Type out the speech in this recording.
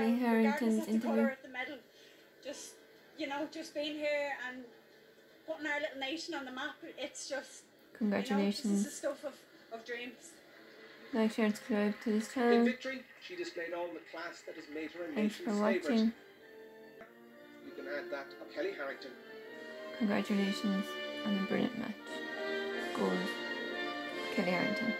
Kellie Harrington's of the interview. colour of the medal, just you know, just being here and putting our little nation on the map. It's just congratulations. You know, this is the stuff of, of dreams. Like, share, and subscribe to this channel. In victory, she displayed all the class that has made her a Thanks for watching. favourite. You can add that of Kellie Harrington. Congratulations on a brilliant match. Gold. Kellie Harrington.